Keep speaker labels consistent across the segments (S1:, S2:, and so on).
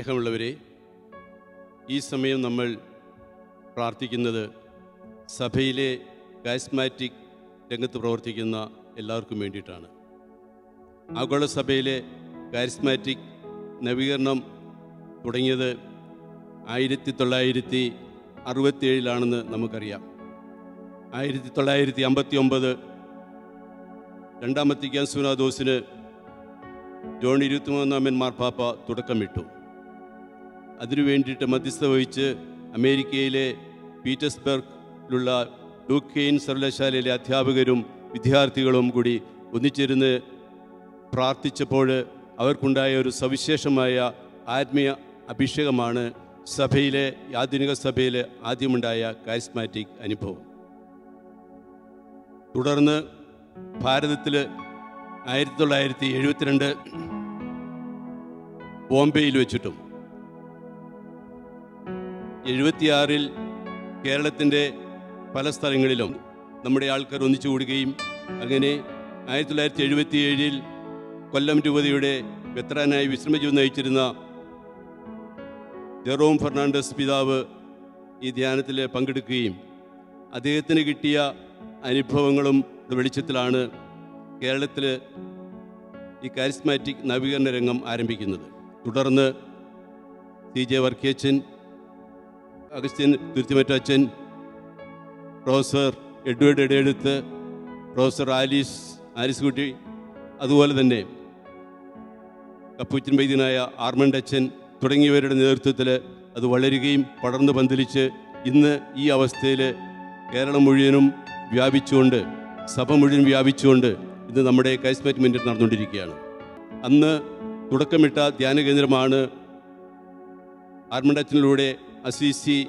S1: സ്നേഹമുള്ളവരെ ഈ സമയം നമ്മൾ പ്രാർത്ഥിക്കുന്നത് സഭയിലെ കാസ്മാറ്റിക് രംഗത്ത് പ്രവർത്തിക്കുന്ന എല്ലാവർക്കും വേണ്ടിയിട്ടാണ്. ആഗോള സഭയിലെ കാരിസ്മാറ്റിക് നവീകരണം തുടങ്ങിയത് ആയിരത്തി തൊള്ളായിരത്തി അറുപത്തിയേഴിലാണെന്ന് നമുക്കറിയാം. ആയിരത്തി തൊള്ളായിരത്തി അമ്പത്തി ഒമ്പത് രണ്ടാമത്തെ ക്യാൻസുനാദോസിന് ജോൺ ഇരുപത്തിമൂന്നാമൻ മാർപ്പാപ്പ തുടക്കമിട്ടു. അതിനു വേണ്ടിയിട്ട് മധ്യസ്ഥ വഹിച്ച് അമേരിക്കയിലെ പീറ്റേഴ്സ്ബർഗിലുള്ള ഡൂക്കെയിൻ സർവകലാശാലയിലെ അധ്യാപകരും വിദ്യാർത്ഥികളും കൂടി ഒന്നിച്ചിരുന്ന് പ്രാർത്ഥിച്ചപ്പോൾ അവർക്കുണ്ടായ ഒരു സവിശേഷമായ ആത്മീയ അഭിഷേകമാണ് സഭയിലെ ആധുനിക സഭയിലെ ആദ്യമുണ്ടായ കാരിസ്മാറ്റിക് അനുഭവം. തുടർന്ന് ഭാരതത്തിൽ ആയിരത്തി തൊള്ളായിരത്തി എഴുപത്തിരണ്ട് ബോംബെയിൽ വെച്ചിട്ടും എഴുപത്തിയാറിൽ കേരളത്തിന്റെ പല സ്ഥലങ്ങളിലും നമ്മുടെ ആൾക്കാർ ഒന്നിച്ചു കൂടുകയും അങ്ങനെ ആയിരത്തി തൊള്ളായിരത്തി എഴുപത്തിയേഴിൽ കൊല്ലം രൂപതയുടെ വെത്രാനായി വിശ്രമജീവൻ നയിച്ചിരുന്ന ജെറോം ഫെർണാണ്ടസ് പിതാവ് ഈ ധ്യാനത്തിൽ പങ്കെടുക്കുകയും അദ്ദേഹത്തിന് കിട്ടിയ അനുഭവങ്ങളും വെളിച്ചത്തിലാണ് കേരളത്തിൽ ഈ കാരിസ്മാറ്റിക് നവീകരണ രംഗം ആരംഭിക്കുന്നത്. തുടർന്ന് സി ജെ വർക്കിയച്ചൻ അഗസ്ത്യൻ തുരുത്തിമറ്റച്ചൻ പ്രൊഫസർ എഡ്വേർഡ് ഇടയെടുത്ത് പ്രൊഫസർ ആലീസ് ആലിസ് കുട്ടി അതുപോലെ തന്നെ കപ്പൂച്ചൻ വൈദ്യനായ ആർമണ്ട് അച്ഛൻ തുടങ്ങിയവരുടെ നേതൃത്വത്തിൽ അത് വളരുകയും പടർന്നു പന്തലിച്ച് ഇന്ന് ഈ അവസ്ഥയിൽ കേരളം മുഴുവനും വ്യാപിച്ചുകൊണ്ട് സഭ മുഴുവൻ വ്യാപിച്ചുകൊണ്ട് ഇന്ന് നമ്മുടെ കാസ്മാറ്റ് മിന്റ് നടന്നുകൊണ്ടിരിക്കുകയാണ്. അന്ന് തുടക്കമിട്ട ധ്യാന കേന്ദ്രമാണ് ആർമണ്ടച്ചനിലൂടെ അസിസി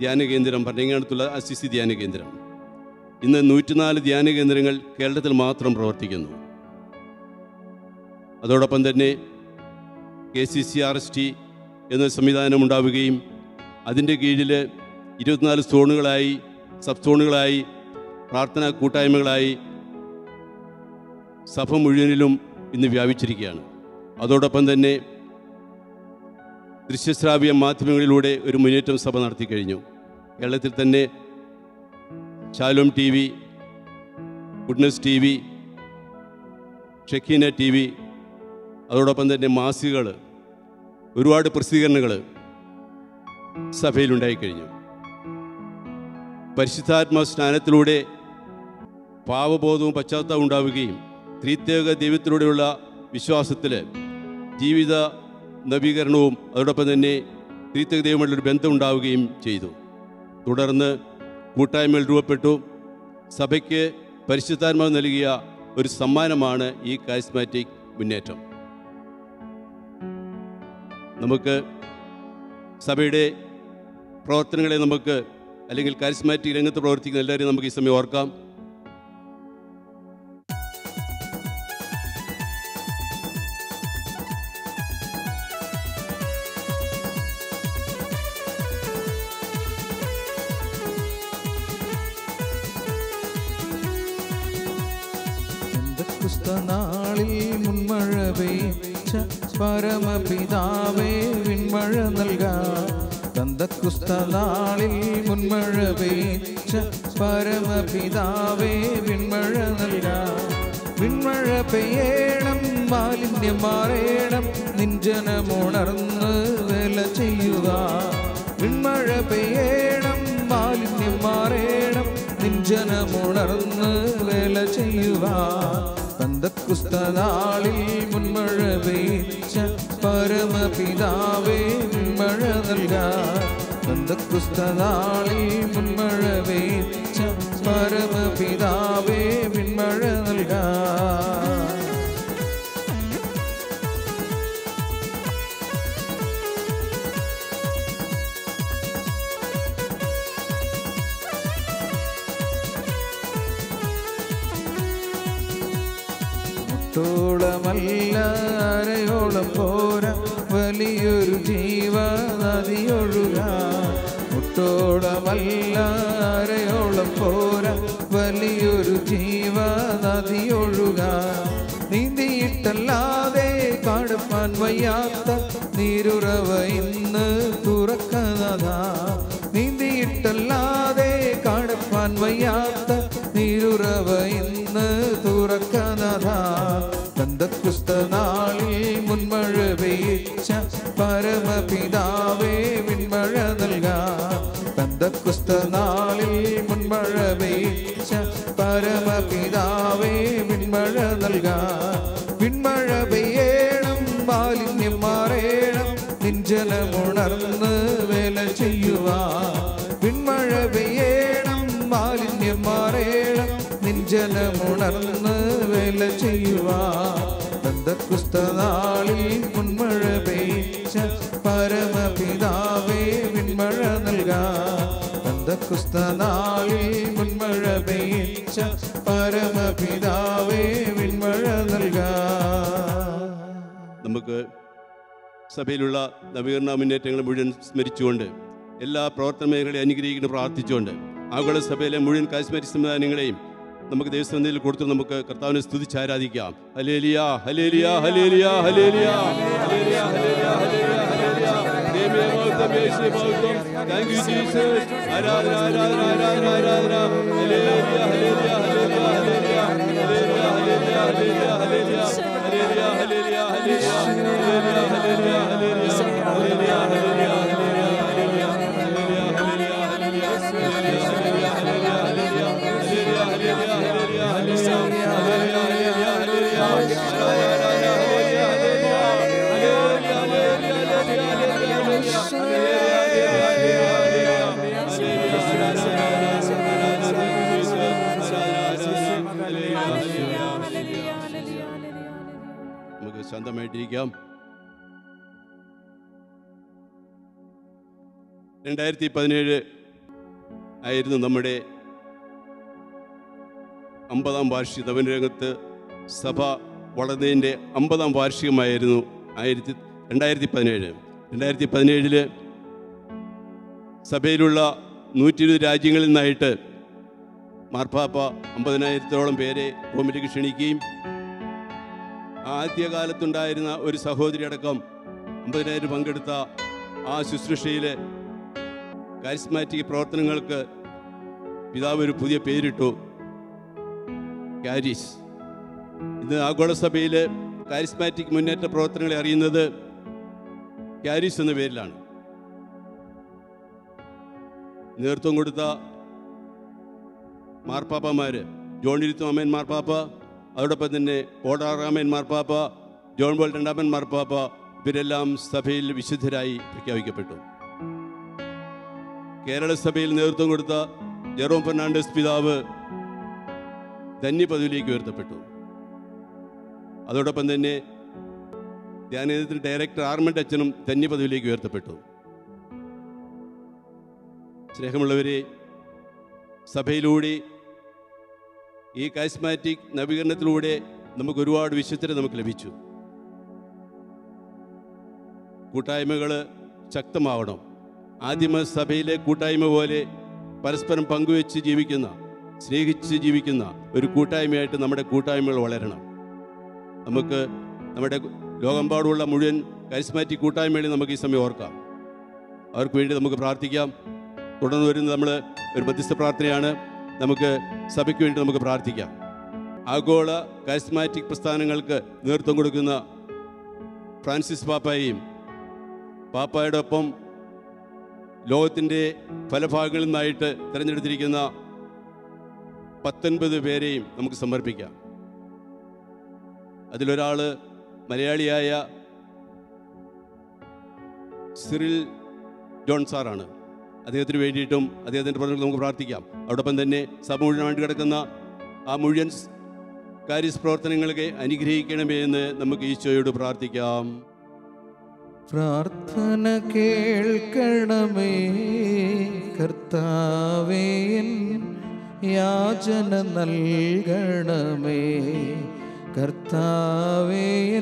S1: ധ്യാന കേന്ദ്രം ഭരണങ്ങാനത്തുള്ള അസിസി ധ്യാന കേന്ദ്രം. ഇന്ന് നൂറ്റിനാല് ധ്യാന കേന്ദ്രങ്ങൾ കേരളത്തിൽ മാത്രം പ്രവർത്തിക്കുന്നു. അതോടൊപ്പം തന്നെ K C C R S T എന്ന സംവിധാനം ഉണ്ടാവുകയും അതിന്റെ കീഴിൽ ഇരുപത്തിനാല് സോണുകളായി സബ് സോണുകളായി പ്രാർത്ഥനാ കൂട്ടായ്മകളായി സഭ മുഴുവനിലും ഇന്ന് വ്യാപിച്ചിരിക്കുകയാണ്. അതോടൊപ്പം തന്നെ ദൃശ്യശ്രാവ്യ മാധ്യമങ്ങളിലൂടെ ഒരു മുന്നേറ്റം സഭ നടത്തി കഴിഞ്ഞു. കേരളത്തിൽ തന്നെ Shalom T V Goodness T V Shekinah T V അതോടൊപ്പം തന്നെ മാസികകൾ ഒരുപാട് പ്രസിദ്ധീകരണങ്ങൾ സഭയിലുണ്ടായിക്കഴിഞ്ഞു പരിശുദ്ധാത്മ സ്നാനത്തിലൂടെ പാവബോധവും പശ്ചാത്തലവും ഉണ്ടാവുകയും ത്രിത്യേക ദൈവത്തിലൂടെയുള്ള വിശ്വാസത്തിൽ ജീവിത നവീകരണവും അതോടൊപ്പം തന്നെ ദൈവമുള്ളൊരു ബന്ധം ഉണ്ടാവുകയും ചെയ്തു. തുടർന്ന് കൂട്ടായ്മകൾ രൂപപ്പെട്ടു. സഭയ്ക്ക് പരിശുദ്ധാത്മാവ് നൽകിയ ഒരു സമ്മാനമാണ് ഈ കാരിസ്മാറ്റിക് മുന്നേറ്റം. നമുക്ക് സഭയുടെ പ്രവർത്തനങ്ങളെ നമുക്ക് അല്ലെങ്കിൽ കാരിസ്മാറ്റിക് രംഗത്ത് പ്രവർത്തിക്കുന്ന എല്ലാവരെയും നമുക്ക് ഈ സമയം ഓർക്കാം.
S2: നാളിൽ മുൻമഴ പെയ്ച്ച പരമപിതാവേ വിൺമഴ നൽകാം. തന്തക്കുസ്ത നാളിൽ മുൻമഴ പെയ്ച്ച പരമപിതാവേ വിൺമഴ നൽകാം. വിൺമഴ പെയ്യണം മാലിന്യം മാറേണം നിഞ്ചനമുണർന്ന് വില ചെയ്യുക വിൺമഴ പെയ്യണം മാലിന്യം മാറേണം നിഞ്ചനമുണർന്ന് വില ചെയ്യുക പന്തക്കുസ്തനാളിൽ മുൻമഴ പെയ്ച്ച പരമപിതാവേ മഴ നൽകാ പന്തക്കുസ്തനാളിൽ മുൻമഴ പെയ്ച്ച പരമപിതാവേ മിൻമഴ നൽകാ മുട്ടോളമല്ല അരയോളം പോര. വലിയൊരു ജീവനദിയൊഴുക മുട്ടോളമല്ല അരയോളം പോര. വലിയൊരു ജീവനദിയൊഴുക നീന്തിയിട്ടല്ലാതെ കടപ്പാൻ വയ്യാത്ത നീരുറവ ഇന്ന് തുറക്കുന്നതാ. നീന്തിയിട്ടല്ലാതെ കടപ്പാൻ വയ്യാത്ത നീരുറവ ഇന്ന് തുറക്കുന്നതാ ബന്ധക്കുസ്ത നാളിൽ മുൻമഴ പെയ്ച്ച പരമപിതാവേ വിൺമഴ നൽകാ. ബന്ധക്കുസ്ത നാളിൽ മുൻമഴ പെയ്ച്ച പരമപിതാവേ വിൺമഴ നൽകാ. വിൺമഴ പെയ്യണം മാലിന്യം മാറേണം നിഞ്ചലമുണർന്ന് വേല ചെയ്യുവാ. വിൺമഴ പെയ്യണം മാലിന്യം മാറേണം നിഞ്ചലമുണർന്ന് വേല ചെയ്യുവാ. ബന്ധക്രിസ്തനാളിൽ മുൻമഴ പെയ്ച്ച പരമപിതാവേ വിൺമഴ നൽകാ. ബന്ധക്രിസ്തനാളിൽ മുൻമഴ പെയ്ച്ച പരമപിതാവേ വിൺമഴ നൽക.
S1: നമുക്ക് സഭയിലുള്ള നവീകരണ മുന്നേറ്റങ്ങൾ മുഴുവൻ സ്മരിച്ചുകൊണ്ട് എല്ലാ പ്രവർത്തന മേഖലകളെ അനുഗ്രഹിക്കുന്നു പ്രാർത്ഥിച്ചുകൊണ്ട് ആഗോള സഭയിലെ മുഴുവൻ കാശ്മീരി സംവിധാനങ്ങളെയും നമുക്ക് ദൈവസന്നിധിയിൽ കൊടുത്ത് നമുക്ക് കർത്താവിനെ സ്തുതിച്ച് ആരാധിക്കാം hallelujah hallelujah hallelujah hallelujah thank you Jesus ആരാധന ആരാധന ആരാധന ആരാധന ഹലേലിയ ഹലേലിയ ശാന്തമായിട്ടിരിക്കാം രണ്ടായിരത്തി പതിനേഴ് ആയിരുന്നു നമ്മുടെ അമ്പതാം വാർഷിക രംഗത്ത് സഭ വളർന്നതിന്റെ അമ്പതാം വാർഷികമായിരുന്നു ആയിരത്തി രണ്ടായിരത്തി പതിനേഴ് രണ്ടായിരത്തി പതിനേഴിൽ സഭയിലുള്ള നൂറ്റി ഇരുപത് രാജ്യങ്ങളിൽ നിന്നായിട്ട് മാർപ്പാപ്പ അമ്പതിനായിരത്തോളം പേരെ റോമിലേക്ക് ക്ഷണിക്കുകയും ആദ്യകാലത്തുണ്ടായിരുന്ന ഒരു സഹോദരി അടക്കം അമ്പതിനായിരം പങ്കെടുത്ത ആ ശുശ്രൂഷയിലെ കാരിസ്മാറ്റിക് പ്രവർത്തനങ്ങൾക്ക് പിതാവ് ഒരു പുതിയ പേരിട്ടു. കാരിസ്. ഇന്ന് ആഗോളസഭയിൽ കാരിസ്മാറ്റിക് മുന്നേറ്റ പ്രവർത്തനങ്ങളെ അറിയുന്നത് കാരിസ് എന്ന പേരിലാണ്. നേതൃത്വം കൊടുത്ത മാർപ്പാപ്പമാര് ജോണിരുത്തു അമ്മൻ മാർപ്പാപ്പ. അതോടൊപ്പം തന്നെ ഓടാറാമൻ മാർപ്പാപ്പ ജോൺ ബോൾ രണ്ടാമൻ മാർപ്പാപ്പ ഇവരെല്ലാം സഭയിൽ വിശുദ്ധരായി പ്രഖ്യാപിക്കപ്പെട്ടു. കേരള സഭയിൽ നേതൃത്വം കൊടുത്ത ജെറോം ഫെർണാണ്ടസ് പിതാവ് ധന്യ പദവിയിലേക്ക് ഉയർത്തപ്പെട്ടു. അതോടൊപ്പം തന്നെ ധ്യാനേന്ദ്രത്തിൽ ഡയറക്ടർ ആർമണ്ട് അച്ഛനും ധന്യ പദവിയിലേക്ക് ഉയർത്തപ്പെട്ടു. സ്നേഹമുള്ളവരെ സഭയിലൂടെ ഈ കാസ്മാറ്റിക് നവീകരണത്തിലൂടെ നമുക്ക് ഒരുപാട് വിശുദ്ധരെ നമുക്ക് ലഭിച്ചു. കൂട്ടായ്മകൾ ശക്തമാവണം. ആദിമ സഭയിലെ കൂട്ടായ്മ പോലെ പരസ്പരം പങ്കുവെച്ച് ജീവിക്കുന്ന സ്നേഹിച്ച് ജീവിക്കുന്ന ഒരു കൂട്ടായ്മയായിട്ട് നമ്മുടെ കൂട്ടായ്മകൾ വളരണം. നമുക്ക് നമ്മുടെ ലോകമ്പാടുള്ള മുഴുവൻ കരിസ്മാറ്റിക് കൂട്ടായ്മയിൽ നമുക്ക് ഈ സമയം ഓർക്കാം. അവർക്ക് വേണ്ടി നമുക്ക് പ്രാർത്ഥിക്കാം. തുടർന്ന് വരുന്നത് നമ്മൾ ഒരു മധ്യസ്ഥ പ്രാർത്ഥനയാണ്. നമുക്ക് സഭയ്ക്ക് വേണ്ടി നമുക്ക് പ്രാർത്ഥിക്കാം. ആഗോള കാരിസ്മാറ്റിക് പ്രസ്ഥാനങ്ങൾക്ക് നേതൃത്വം കൊടുക്കുന്ന ഫ്രാൻസിസ് പാപ്പായെയും പാപ്പായുടെ ഒപ്പം ലോകത്തിന്റെ പല ഭാഗങ്ങളിൽ നിന്നായിട്ട് തിരഞ്ഞെടുത്തിരിക്കുന്ന പത്തൊൻപത് പേരെയും നമുക്ക് സമർപ്പിക്കാം. അതിലൊരാൾ മലയാളിയായ സിറിൽ ജോൺ സാറാണ്. അദ്ദേഹത്തിന് വേണ്ടിയിട്ടും അദ്ദേഹത്തിന്റെ പ്രവർത്തനങ്ങൾ നമുക്ക് പ്രാർത്ഥിക്കാം. അതോടൊപ്പം തന്നെ സഭ വേണ്ടി കിടക്കുന്ന ആ മുഴുവൻ കാര്യ പ്രവർത്തനങ്ങളൊക്കെ പ്രവർത്തനങ്ങളെ അനുഗ്രഹിക്കണമേ എന്ന് നമുക്ക് ഈശോയോട് പ്രാർത്ഥിക്കാം.
S2: പ്രാർത്ഥന കേൾക്കണമേ. കർത്താവേ യാചന നൽകണമേ. കർത്താവേ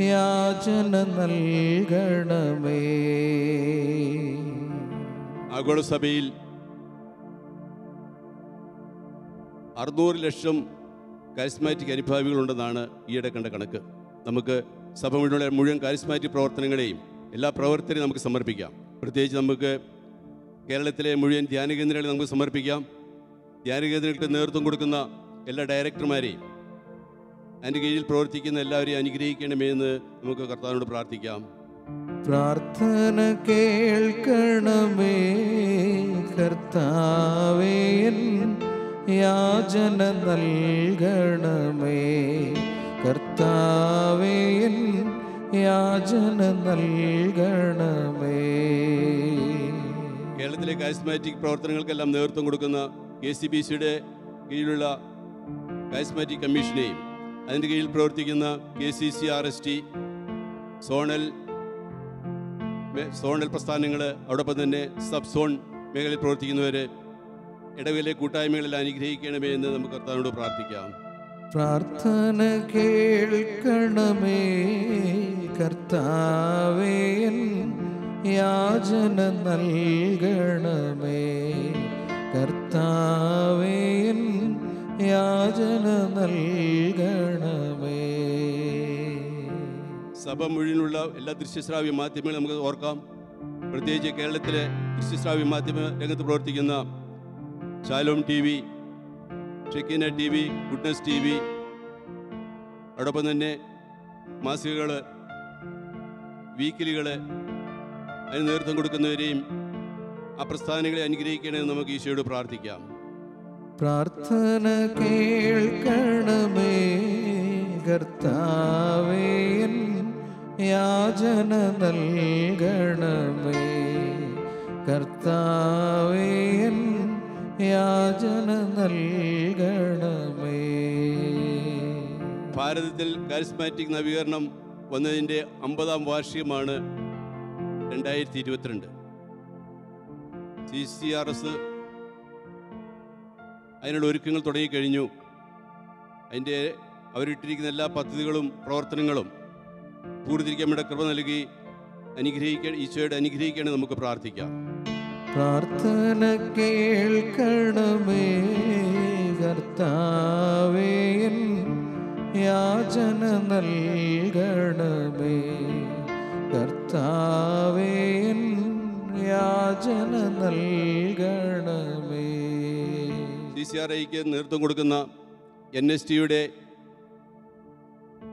S2: യാചന നൽകണമേ.
S1: ആഗോളസഭയിൽ അറുന്നൂറ് ലക്ഷം കാരിസ്മാറ്റിക് അനുഭാവികളുണ്ടെന്നാണ് ഈയിടെ കണ്ട കണക്ക്. നമുക്ക് സഭ മുഴുവൻ മുഴുവൻ കാരിസ്മാറ്റിക് പ്രവർത്തനങ്ങളെയും എല്ലാ പ്രവർത്തനയും നമുക്ക് സമർപ്പിക്കാം. പ്രത്യേകിച്ച് നമുക്ക് കേരളത്തിലെ മുഴുവൻ ധ്യാന കേന്ദ്രങ്ങളെ നമുക്ക് സമർപ്പിക്കാം. ധ്യാന കേന്ദ്രങ്ങൾക്ക് നേതൃത്വം കൊടുക്കുന്ന എല്ലാ ഡയറക്ടർമാരെയും അതിന്റെ കീഴിൽ പ്രവർത്തിക്കുന്ന എല്ലാവരെയും അനുഗ്രഹിക്കണമെന്ന് നമുക്ക് കർത്താവിനോട് പ്രാർത്ഥിക്കാം.
S2: പ്രാർത്ഥന കേൾക്കണമേ. കർത്താവേ യാചന നൽകണമേ. കർത്താവേ യാചന നൽകണമേ.
S1: കേരളത്തിലെ കാരിസ്മാറ്റിക് പ്രവർത്തനങ്ങൾക്കെല്ലാം നേതൃത്വം കൊടുക്കുന്ന കെ സി ബി സിയുടെ കീഴിലുള്ള കാരിസ്മാറ്റിക് കമ്മീഷനെയും അതിന്റെ കീഴിൽ പ്രവർത്തിക്കുന്ന K C C R S T zonal zonal പ്രസ്ഥാനങ്ങൾ അതോടൊപ്പം തന്നെ സബ് സോൺ മേഖലയിൽ പ്രവർത്തിക്കുന്നവർ ഇടവിലെ കൂട്ടായ്മകളിൽ അനുഗ്രഹിക്കണമേ എന്ന് നമുക്ക് കർത്താവിനോട് പ്രാർത്ഥിക്കാം.
S2: പ്രാർത്ഥന കേൾക്കണമേ കർത്താവേ യാചന നൽകണമേ. കർത്താവേ യാചന നൽകണമേ.
S1: സഭ മുഴുവനുള്ള എല്ലാ ദൃശ്യശ്രാവ്യ മാധ്യമങ്ങളും നമുക്ക് ഓർക്കാം. പ്രത്യേകിച്ച് കേരളത്തിലെ ക്രിസ്ത്യശ്രാവ്യ മാധ്യമ രംഗത്ത് പ്രവർത്തിക്കുന്ന Shalom T V Shekinah T V Goodness T V അതോടൊപ്പം തന്നെ മാസികകൾ വീക്കിലികൾ അതിന് നേതൃത്വം കൊടുക്കുന്നവരെയും ആ പ്രസ്ഥാനങ്ങളെ അനുഗ്രഹിക്കണമെന്ന് നമുക്ക് ഈശോയോട് പ്രാർത്ഥിക്കാം.
S2: പ്രാർത്ഥന കേൾക്കണമേ കർത്താവേ യാചന നൽകണമേ. കർത്താവേ എൻ യാചന നൽകണമേ.
S1: ഭാരതത്തിൽ കാരിസ്മാറ്റിക് നവീകരണം വന്നതിന്റെ അമ്പതാം വാർഷികമാണ് രണ്ടായിരത്തി ഇരുപത്തിരണ്ട് സി സി ആർ എസ് അതിനുള്ള ഒരുക്കങ്ങൾ തുടങ്ങിക്കഴിഞ്ഞു. അതിന്റെ അവരിട്ടിരിക്കുന്ന എല്ലാ പദ്ധതികളും പ്രവർത്തനങ്ങളും പൂർത്തീകരിക്കാൻ നമ്മുടെ കൃപ നൽകി അനുഗ്രഹിക്ക ഈശോയുടെ അനുഗ്രഹിക്കണം നമുക്ക് പ്രാർത്ഥിക്കാം.
S2: പ്രാർത്ഥന കേൾക്കണമേ കർത്താവേൻ യാചന നൽകണമേ. കർത്താവേ യാചന നൽകണമേ.
S1: സി സി ആർ ഐക്ക് നേതൃത്വം കൊടുക്കുന്ന എൻ എസ് ടിയുടെ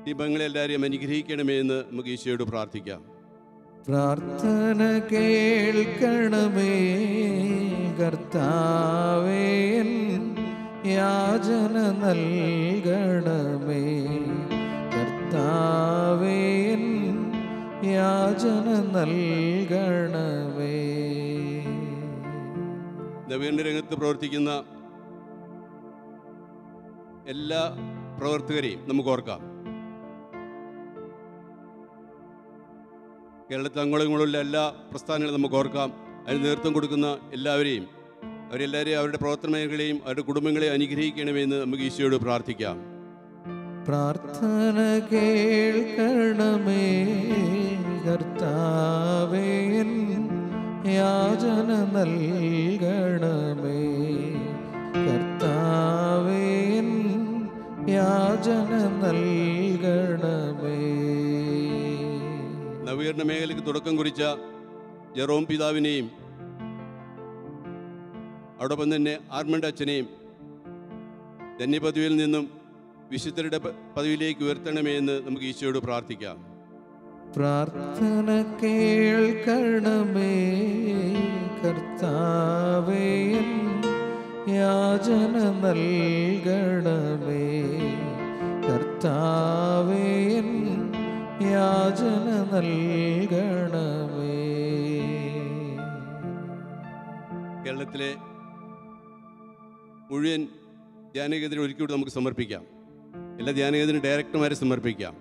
S1: ദീപങ്ങളെല്ലാവരെയും അനുഗ്രഹിക്കണമേ എന്ന് നമുക്ക് ഈശോയോട് പ്രാർത്ഥിക്കാം.
S2: പ്രാർത്ഥന കേൾക്കണമേ കർത്താവേ യാചന നൽകണമേ. കർത്താവേ യാചന നൽകണമേ.
S1: നവീകരണ രംഗത്ത് പ്രവർത്തിക്കുന്ന എല്ലാ പ്രവർത്തകരെയും നമുക്ക് ഓർക്കാം. കേരളത്തിൽ അങ്ങോളങ്ങളുള്ള എല്ലാ പ്രസ്ഥാനങ്ങളും നമുക്ക് ഓർക്കാം. അതിന് നേതൃത്വം കൊടുക്കുന്ന എല്ലാവരെയും അവരെല്ലാവരെയും അവരുടെ പ്രവർത്തന മേഖലയും അവരുടെ കുടുംബങ്ങളെ അനുഗ്രഹിക്കണമെന്ന് നമുക്ക് ഈശോയോട് പ്രാർത്ഥിക്കാം.
S2: പ്രാർത്ഥന കേൾക്കണമേ കർത്താവേ യാചന നൽകണമേ. കർത്താവേ യാചന നൽകണമേ
S1: നവീകരണ മേഖലയ്ക്ക് തുടക്കം കുറിച്ച ജെറോം പിതാവിനെയും അതോടൊപ്പം തന്നെ ആർമണ്ട് അച്ഛനെയും ധന്യപദവിയിൽ നിന്നും വിശുദ്ധരുടെ പദവിയിലേക്ക് ഉയർത്തണമേ എന്ന് നമുക്ക് ഈശോയോട് പ്രാർത്ഥിക്കാം.
S2: പ്രാർത്ഥന കേൾക്കണമേ കർത്താവേ യാചന നൽകണമേ കർത്താവേ യാചന നൽകണമേ.
S1: കേരളത്തിലെ മുഴുവൻ ധ്യാനകേന്ദ്രം ഒരുക്കിയിട്ട് നമുക്ക് സമർപ്പിക്കാം. എല്ലാ ധ്യാനകേന്ദ്രം ഡയറക്ടർമാരെ സമർപ്പിക്കാം.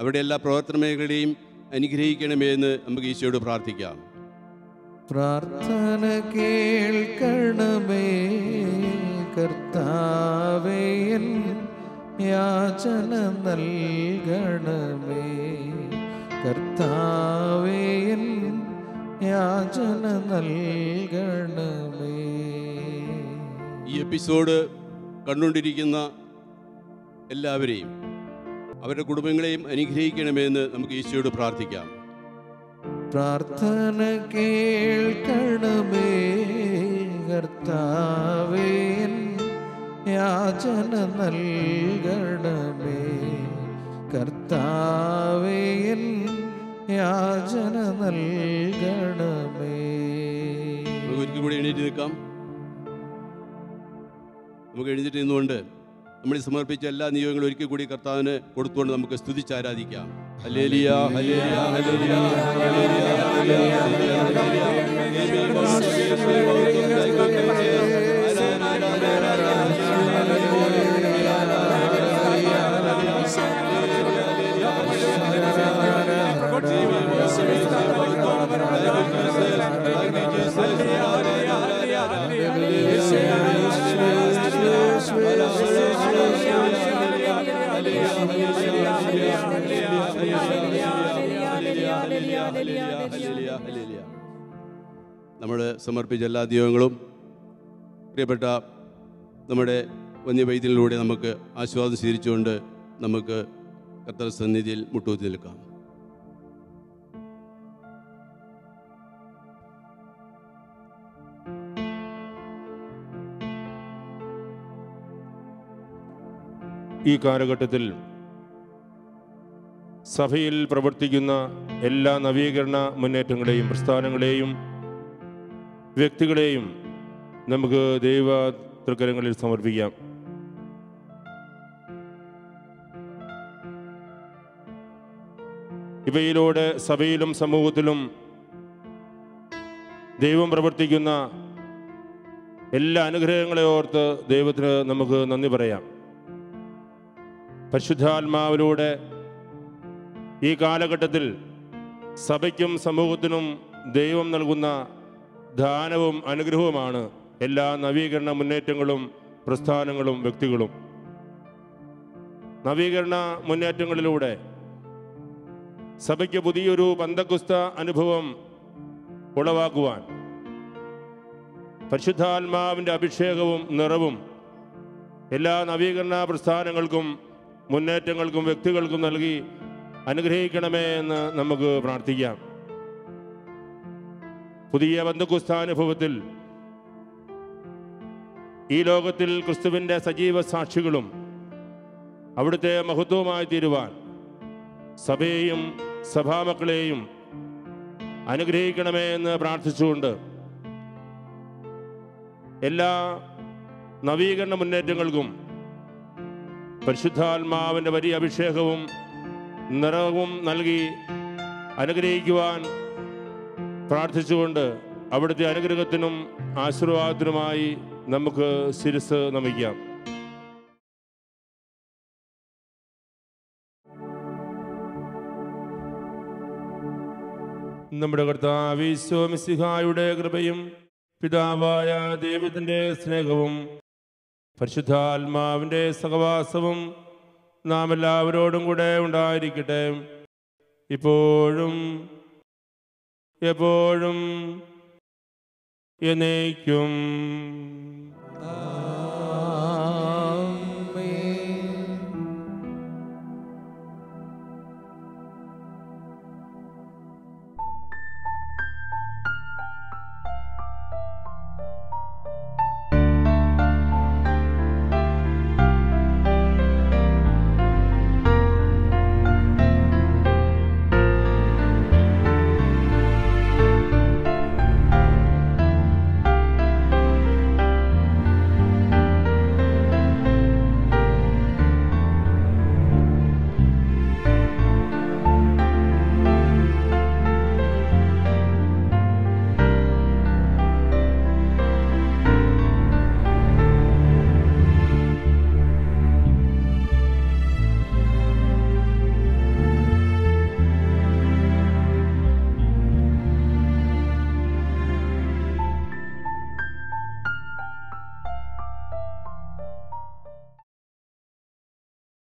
S1: അവിടെ എല്ലാ പ്രവർത്തന മേഖലയും അനുഗ്രഹിക്കണമേ എന്ന് നമുക്ക് ഈശോയോട് പ്രാർത്ഥിക്കാം.
S2: പ്രാർത്ഥന കേൾക്കണമേ. കർത്താവേ യാചന നൽകണമേ. കർത്താവേ എൻ യാചന നൽകണമേ.
S1: ഈ എപ്പിസോഡ് കണ്ടുകൊണ്ടിരിക്കുന്ന എല്ലാവരെയും അവരുടെ കുടുംബങ്ങളെയും അനുഗ്രഹിക്കണമെന്ന് നമുക്ക് ഈശോയോട് പ്രാർത്ഥിക്കാം.
S2: പ്രാർത്ഥന കേൾക്കണമേ കർത്താവേൻ യാചന നൽകണമേ. കർത്താവേ എൻ യാചന നൽകണമേ
S1: ഒരിക്കൽ കൂടി എഴുതി നിൽക്കാം. നമുക്ക് എഴുന്നേറ്റ് നിന്നുകൊണ്ട് നമ്മൾ സമർപ്പിച്ച എല്ലാ നിയോഗങ്ങളും ഒരിക്കൽ കൂടി കർത്താവിന് കൊടുത്തുകൊണ്ട് നമുക്ക് സ്തുതിച്ച് ആരാധിക്കാം hallelujah, hallelujah, hallelujah, hallelujah, hallelujah, hallelujah, നമ്മൾ സമർപ്പിച്ച എല്ലാ ദൈവങ്ങളും പ്രിയപ്പെട്ട നമ്മുടെ വന്യവൈദ്യങ്ങളിലൂടെ നമുക്ക് ആശ്വാസം സ്വീകരിച്ചുകൊണ്ട് നമുക്ക് കത്തർ സന്നിധിയിൽ മുട്ടുകുത്തി നിൽക്കാം.
S3: ഈ കാലഘട്ടത്തിൽ സഭയിൽ പ്രവർത്തിക്കുന്ന എല്ലാ നവീകരണ മുന്നേറ്റങ്ങളെയും പ്രസ്ഥാനങ്ങളെയും വ്യക്തികളെയും നമുക്ക് ദൈവ തൃക്കരങ്ങളിൽ സമർപ്പിക്കാം. ഇവയിലൂടെ സഭയിലും സമൂഹത്തിലും ദൈവം പ്രവർത്തിക്കുന്ന എല്ലാ അനുഗ്രഹങ്ങളെ ഓർത്ത് ദൈവത്തിന് നമുക്ക് നന്ദി പറയാം. പരിശുദ്ധാത്മാവിലൂടെ ഈ കാലഘട്ടത്തിൽ സഭയ്ക്കും സമൂഹത്തിനും ദൈവം നൽകുന്ന ദാനവും അനുഗ്രഹവുമാണ് എല്ലാ നവീകരണ മുന്നേറ്റങ്ങളും പ്രസ്ഥാനങ്ങളും വ്യക്തികളും. നവീകരണ മുന്നേറ്റങ്ങളിലൂടെ സഭയ്ക്ക് പുതിയൊരു പന്തക്കുസ്ത അനുഭവം ഉളവാക്കുവാൻ പരിശുദ്ധാത്മാവിന്റെ അഭിഷേകവും നിറവും എല്ലാ നവീകരണ പ്രസ്ഥാനങ്ങൾക്കും മുന്നേറ്റങ്ങൾക്കും വ്യക്തികൾക്കും നൽകി അനുഗ്രഹിക്കണമേ എന്ന് നമുക്ക് പ്രാർത്ഥിക്കാം. പുതിയ ബന്ധുക്കുസ്ഥാനുഭവത്തിൽ ഈ ലോകത്തിൽ ക്രിസ്തുവിന്റെ സജീവ സാക്ഷികളും അവിടുത്തെ മഹത്വമായി തീരുവാൻ സഭയെയും സഭാമക്കളെയും അനുഗ്രഹിക്കണമേ എന്ന് പ്രാർത്ഥിച്ചുകൊണ്ട് എല്ലാ നവീകരണ മുന്നേറ്റങ്ങൾക്കും പരിശുദ്ധാത്മാവിന്റെ വലിയ അഭിഷേകവും നിറവും നൽകി അനുഗ്രഹിക്കുവാൻ പ്രാർത്ഥിച്ചുകൊണ്ട് അവിടുത്തെ അനുഗ്രഹത്തിനും ആശീർവാദത്തിനുമായി നമുക്ക് ശിരസ് നമിക്കാം. നമ്മുടെ കർത്താവിശ്വമിസിഹായുടെ കൃപയും പിതാവായ ദൈവത്തിന്റെ സ്നേഹവും പരിശുദ്ധാത്മാവിന്റെ സഹവാസവും നാം എല്ലാവരോടും കൂടെ ഉണ്ടായിരിക്കട്ടെ. ഇപ്പോഴും എപ്പോഴും എന്നേക്കും.